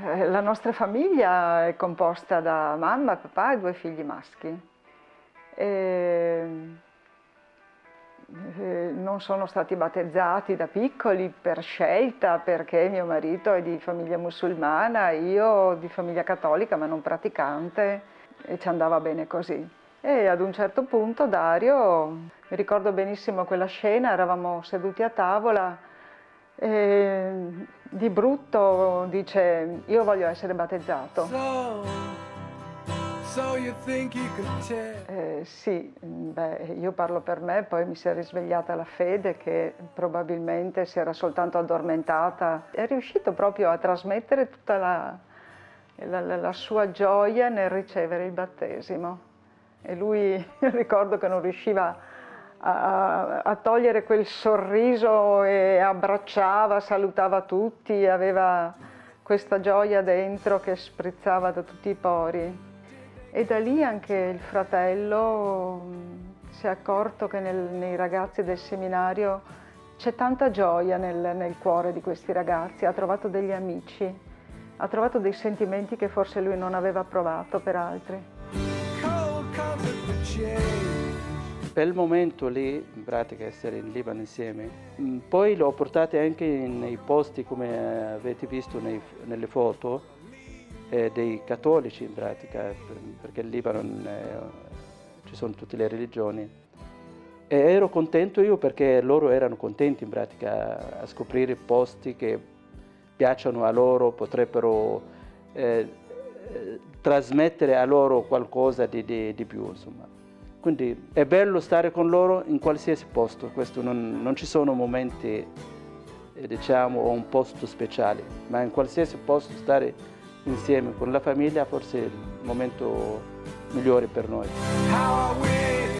Eh, la nostra famiglia è composta da mamma, papà e due figli maschi. E eh, non sono stati battezzati da piccoli per scelta perché mio marito è di famiglia musulmana, io di famiglia cattolica ma non praticante e ci andava bene così. E ad un certo punto Dario, mi ricordo benissimo quella scena, eravamo seduti a tavola e di brutto dice io voglio essere battezzato. So, so eh, sì, beh, io parlo per me, poi mi si è risvegliata la fede che probabilmente si era soltanto addormentata. È riuscito proprio a trasmettere tutta la, la, la sua gioia nel ricevere il battesimo e lui ricordo che non riusciva a, a, togliere quel sorriso e abbracciava, salutava tutti, aveva questa gioia dentro che sprizzava da tutti i pori. E da lì anche il fratello mm, si è accorto che nel, nei ragazzi del seminario c'è tanta gioia nel, nel cuore di questi ragazzi, ha trovato degli amici, ha trovato dei sentimenti che forse lui non aveva provato per altri. Per il momento lì, in pratica, essere in Libano insieme. Mm, poi l'ho portato anche nei posti, come avete visto nei, nelle foto, eh, dei cattolici in pratica, perché in Libano eh, ci sono tutte le religioni. E ero contento io perché loro erano contenti in pratica a scoprire posti che piacciono a loro, potrebbero eh, eh trasmettere a loro qualcosa di, di, di più. Insomma. Quindi è bello stare con loro in qualsiasi posto, non, non ci sono momenti eh, diciamo o un posto speciale, ma in qualsiasi posto stare insieme con la famiglia forse è il momento migliore per noi.